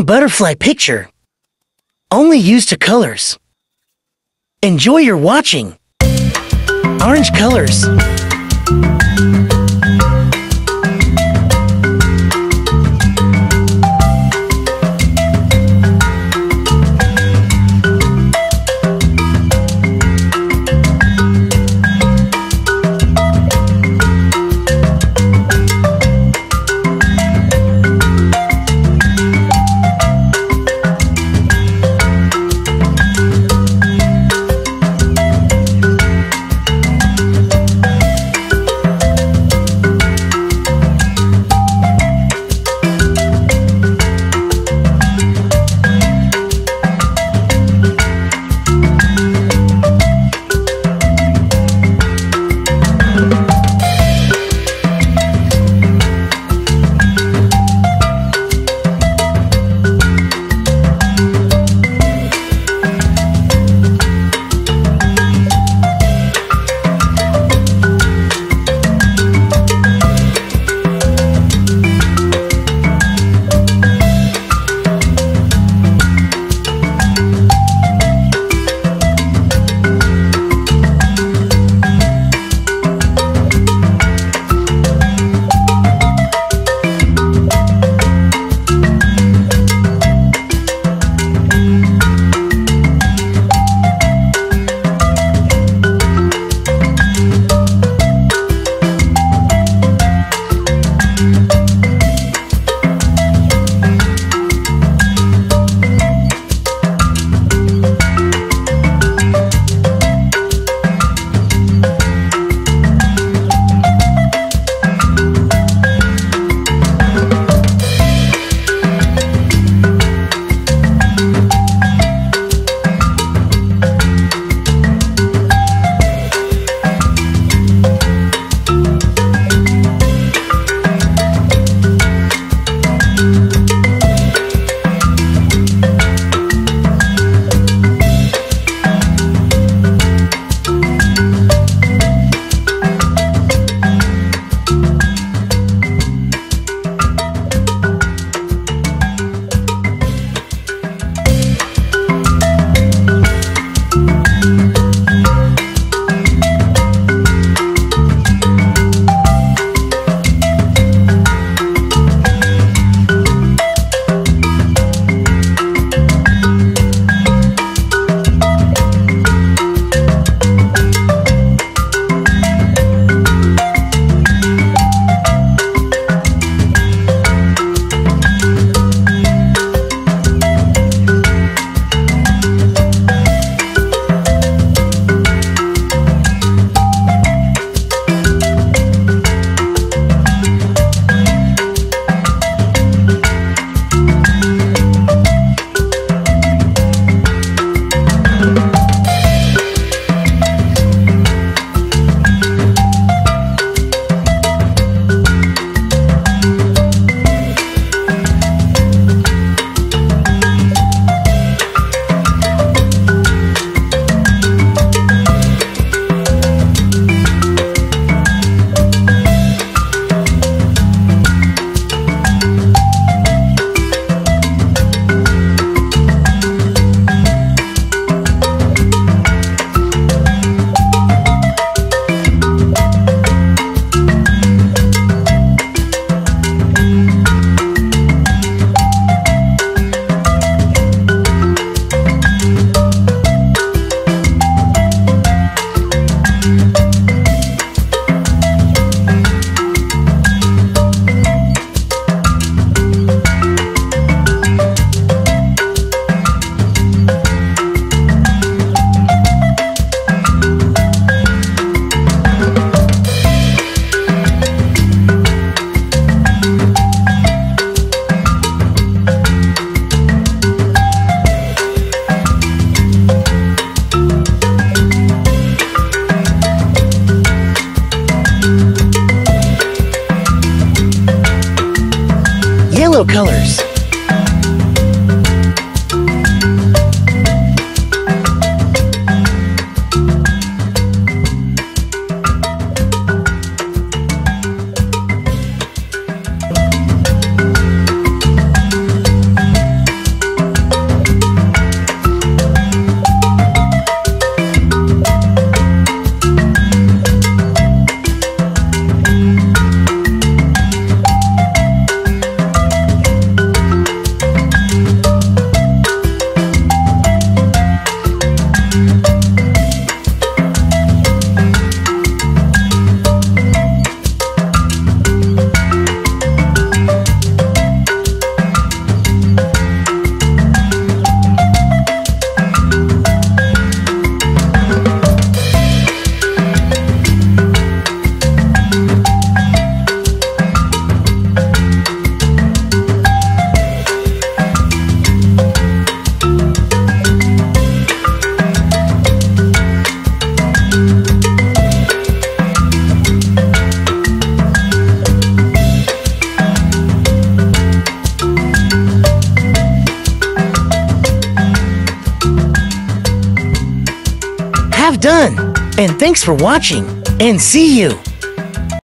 Butterfly picture. Only used two colors. Enjoy your watching. Orange colors. Colors. Have done. And thanks for watching. And see you.